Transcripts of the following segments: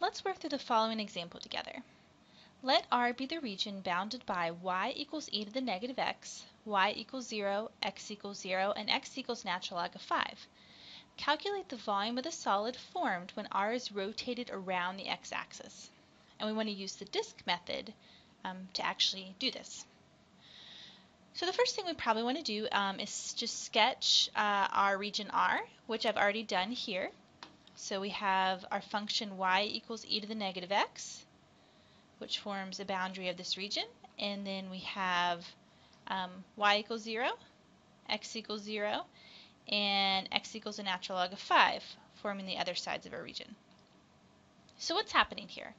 Let's work through the following example together. Let R be the region bounded by y equals e to the negative x, y equals 0, x equals 0, and x equals natural log of 5. Calculate the volume of the solid formed when R is rotated around the x-axis. And we want to use the disk method um, to actually do this. So the first thing we probably want to do um, is just sketch uh, our region R, which I've already done here. So we have our function y equals e to the negative x, which forms a boundary of this region. And then we have um, y equals 0, x equals 0, and x equals a natural log of 5, forming the other sides of our region. So what's happening here?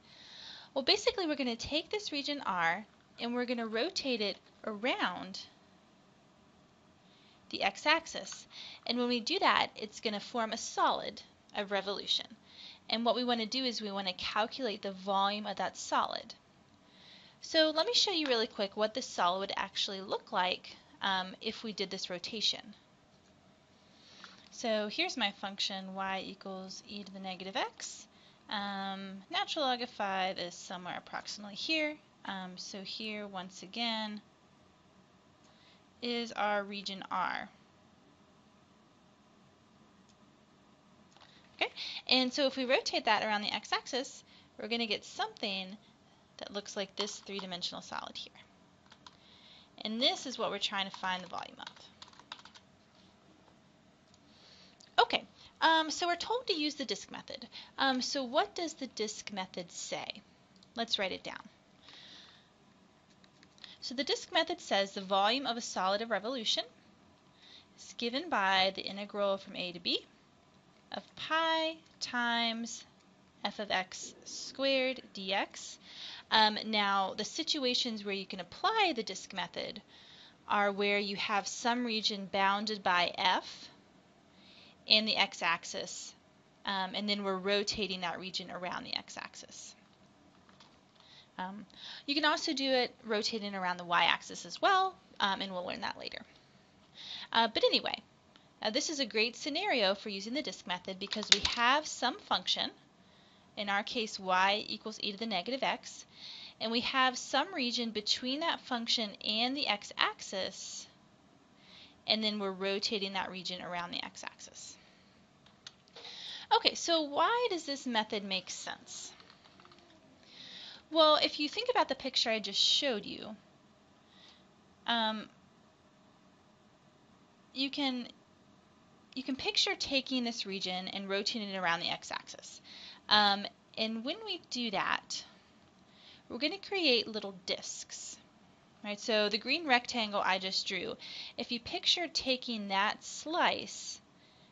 Well, basically we're going to take this region R and we're going to rotate it around the x-axis. And when we do that, it's going to form a solid of revolution. And what we want to do is we want to calculate the volume of that solid. So let me show you really quick what this solid would actually look like um, if we did this rotation. So here's my function y equals e to the negative x. Um, natural log of 5 is somewhere approximately here. Um, so here, once again, is our region R. Okay, and so if we rotate that around the x-axis, we're going to get something that looks like this three-dimensional solid here. And this is what we're trying to find the volume of. Okay, um, so we're told to use the disk method. Um, so what does the disk method say? Let's write it down. So the disk method says the volume of a solid of revolution is given by the integral from a to b of pi times f of x squared dx. Um, now, the situations where you can apply the disk method are where you have some region bounded by f and the x-axis, um, and then we're rotating that region around the x-axis. Um, you can also do it rotating around the y-axis as well, um, and we'll learn that later. Uh, but anyway, uh, this is a great scenario for using the disk method because we have some function, in our case y equals e to the negative x, and we have some region between that function and the x-axis, and then we're rotating that region around the x-axis. Okay, so why does this method make sense? Well, if you think about the picture I just showed you, um, you can you can picture taking this region and rotating it around the x-axis. Um, and when we do that, we're going to create little disks. Right, so the green rectangle I just drew, if you picture taking that slice,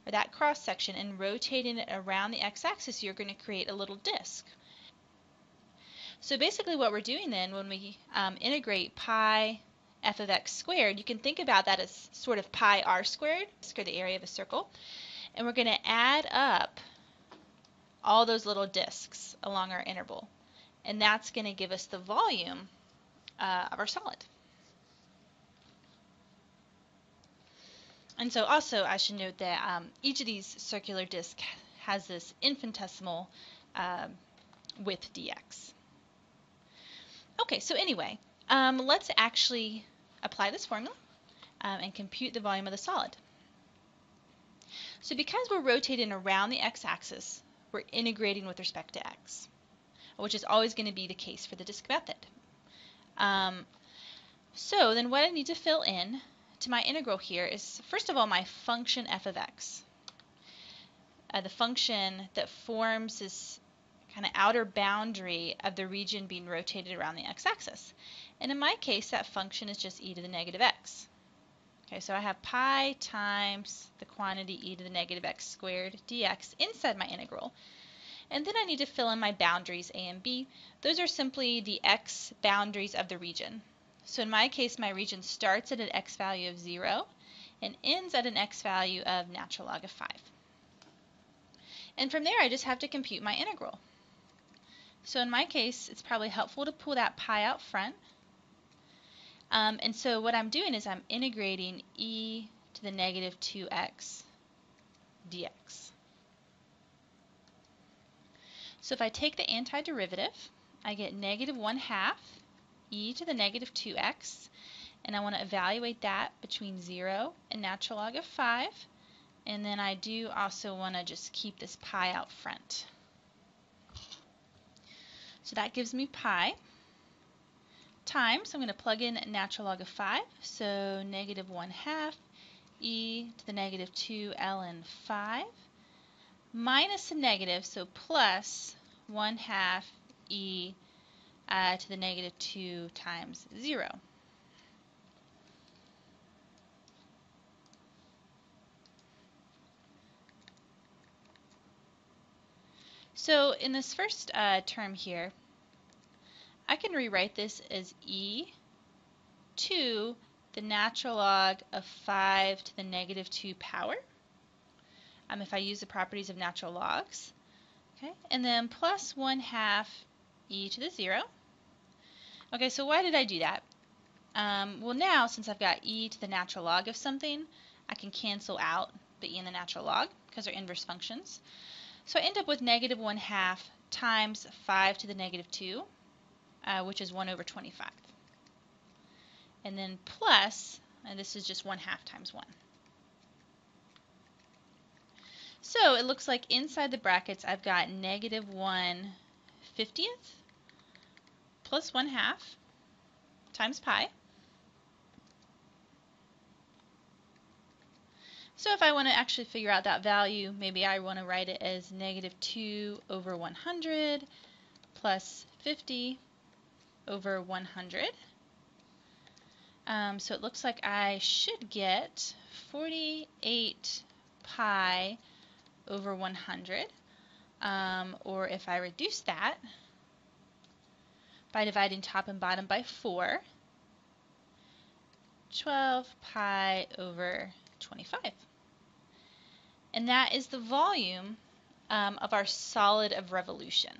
or that cross section, and rotating it around the x-axis, you're going to create a little disk. So basically what we're doing then when we um, integrate pi f of x squared, you can think about that as sort of pi r squared, or the area of a circle. And we're going to add up all those little disks along our interval. And that's going to give us the volume uh, of our solid. And so also I should note that um, each of these circular disks has this infinitesimal uh, width dx. Okay, so anyway, um, let's actually apply this formula um, and compute the volume of the solid. So because we're rotating around the x-axis, we're integrating with respect to x, which is always going to be the case for the disk method. Um, so then what I need to fill in to my integral here is, first of all, my function f of x. Uh, the function that forms this kind of outer boundary of the region being rotated around the x-axis. And in my case, that function is just e to the negative x. Okay, so I have pi times the quantity e to the negative x squared dx inside my integral. And then I need to fill in my boundaries a and b. Those are simply the x boundaries of the region. So in my case, my region starts at an x value of 0 and ends at an x value of natural log of 5. And from there, I just have to compute my integral. So in my case, it's probably helpful to pull that pi out front. Um, and so what I'm doing is I'm integrating e to the negative 2x dx. So if I take the antiderivative, I get negative 1 half e to the negative 2x, and I want to evaluate that between 0 and natural log of 5, and then I do also want to just keep this pi out front. So that gives me pi times, I'm going to plug in natural log of 5, so negative 1 half e to the negative 2 ln 5 minus a negative, so plus 1 half e uh, to the negative 2 times 0. So in this first uh, term here, I can rewrite this as e to the natural log of 5 to the negative 2 power. Um, if I use the properties of natural logs. Okay, and then plus 1 half e to the 0. Okay, so why did I do that? Um, well now, since I've got e to the natural log of something, I can cancel out the e and the natural log because they're inverse functions. So I end up with negative 1 half times 5 to the negative 2 uh, which is 1 over 25. And then plus, and this is just 1 half times 1. So it looks like inside the brackets I've got negative 1 50th plus 1 half times pi. So if I want to actually figure out that value, maybe I want to write it as negative 2 over 100 plus 50 over 100. Um, so it looks like I should get 48 pi over 100. Um, or if I reduce that by dividing top and bottom by 4, 12 pi over 25. And that is the volume um, of our solid of revolution.